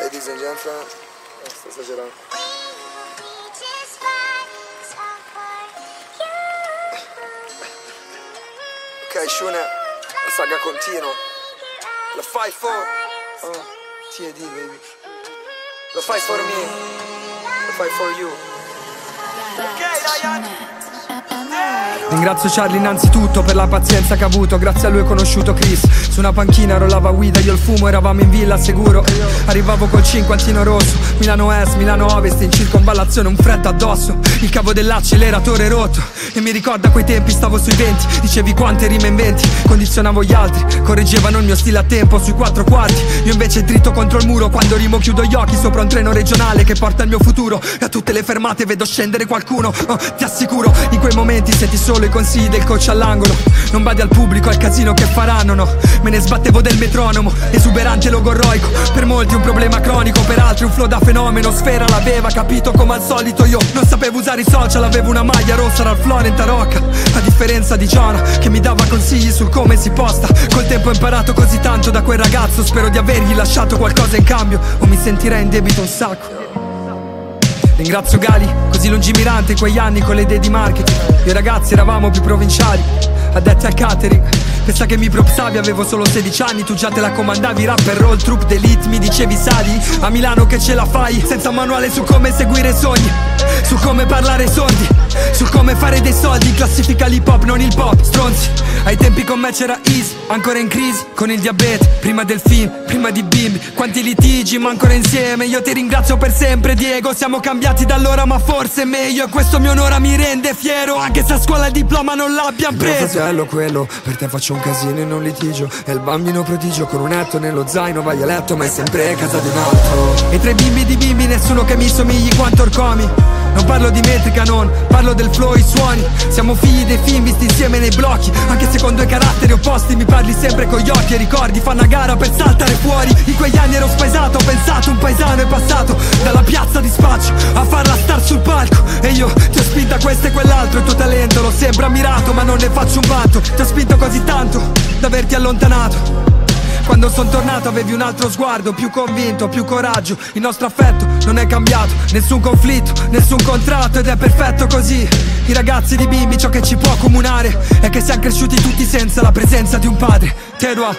Ladies and gentlemen, sto esagerando. Ok, Shune, la saga continua. La fight for... Oh, TAD, baby. La fight for me. La fight for you. Ok, Ryan. Ringrazio Charlie innanzitutto per la pazienza che ha avuto. Grazie a lui ho conosciuto Chris. Su una panchina rollava guida, io il fumo Eravamo in villa sicuro. Arrivavo col cinquantino rosso. Milano Est, Milano Ovest In circonvallazione un freddo addosso. Il cavo dell'acceleratore rotto. E mi ricorda quei tempi stavo sui venti. Dicevi quante rime inventi Condizionavo gli altri. Correggevano il mio stile a tempo sui quattro quarti. Io invece dritto contro il muro. Quando rimo chiudo gli occhi sopra un treno regionale Che porta il mio futuro. E a tutte le fermate vedo scendere qualcuno. Oh, Ti assicuro In quei momenti senti solo i consigli del coach all'angolo. Non badi al pubblico, al casino che faranno, no? Me ne sbattevo del metronomo, esuberante logorroico. Per molti un problema cronico, per altri un flow da fenomeno. Sfera l'aveva capito come al solito io. Non sapevo usare i social, avevo una maglia rossa dal Florent Rocca A differenza di Jonah, che mi dava consigli su come si posta. Col tempo ho imparato così tanto da quel ragazzo. Spero di avergli lasciato qualcosa in cambio O mi sentirei in debito un sacco Ringrazio Gali, così lungimirante quegli anni con le idee di marketing. Io ragazzi eravamo più provinciali, addetti al catering. Pensa che mi propsavi, avevo solo 16 anni Tu già te la comandavi, rapper, roll, troop d'elite Mi dicevi sali, a Milano che ce la fai? Senza manuale su come seguire i sogni Su come parlare ai sordi Su come fare dei soldi. Classifica l'hip hop, non il pop, stronzi. Ai tempi con me c'era Easy, ancora in crisi Con il diabete, prima del film, prima di bimbi. Quanti litigi, ma ancora insieme. Io ti ringrazio per sempre Diego. Siamo cambiati da allora ma forse è meglio. E questo mio onore mi rende fiero. Anche se a scuola il diploma non l'abbiamo Mio preso. fratello quello, per te faccio un casino e non litigio. È il bambino prodigio con un etto nello zaino Vai a letto ma è sempre casa di un altro. E tra i bimbi di bimbi nessuno che mi somigli quanto Orcomi Non parlo di metrica, non parlo del flow, i suoni. Siamo figli dei film visti insieme nei blocchi. Anche se con due caratteri opposti mi parli sempre con gli occhi. E ricordi, fanno a gara per saltare fuori. In quegli anni ero spaesato, ho pensato un paesano è passato Dalla piazza di spaccio a farla star sul palco. E io ti ho spinto a questo e quell'altro. Il tuo talento l'ho sempre ammirato ma non ne faccio un vanto. Ti ho spinto così tanto da averti allontanato quando son tornato avevi un altro sguardo, più convinto, più coraggio. Il nostro affetto non è cambiato, nessun conflitto, nessun contratto Ed è perfetto così. I ragazzi di bimbi ciò che ci può comunare È che siamo cresciuti tutti senza la presenza di un padre. Terua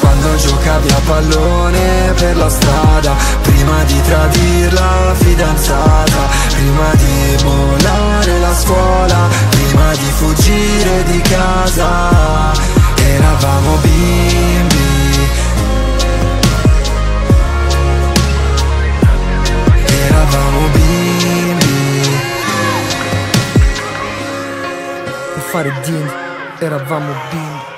Quando giocavi a pallone per la strada Prima di tradir la fidanzata Prima di mollare la scuola Prima di fuggire di casa. Eravamo bimbi. Eravamo bimbi. Per fare din, eravamo bimbi